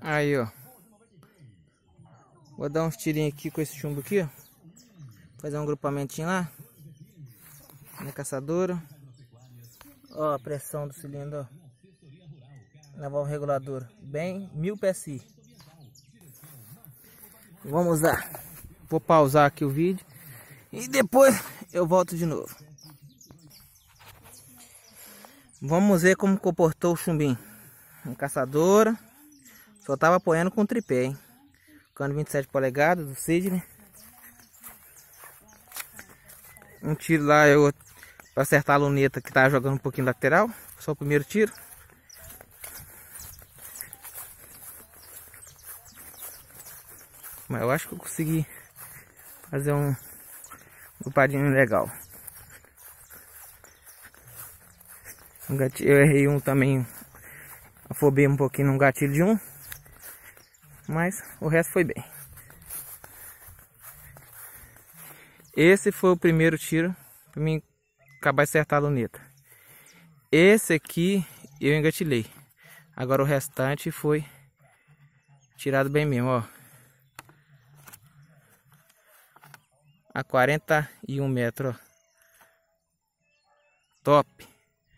Aí, ó. Vou dar uns tirinhos aqui com esse chumbo aqui, ó. Fazer um grupamentinho lá. Minha caçadora. Ó a pressão do cilindro, ó. Na válvula reguladora. Bem 1000 PSI. Vamos lá. Vou pausar aqui o vídeo. E depois eu volto de novo. Vamos ver como comportou o chumbinho. Um caçadora. Só tava apoiando com tripé, hein? Cano 27 polegadas do Sidney. Um tiro lá eu para acertar a luneta que tava jogando um pouquinho lateral. Só o primeiro tiro. Mas eu acho que eu consegui fazer um grupadinho legal. Eu errei um também, afobei um pouquinho no gatilho de um, mas o resto foi bem. Esse foi o primeiro tiro para mim acabar de acertar a luneta. Esse aqui eu engatilhei. Agora o restante foi tirado bem mesmo, ó. A 41 metros. Top.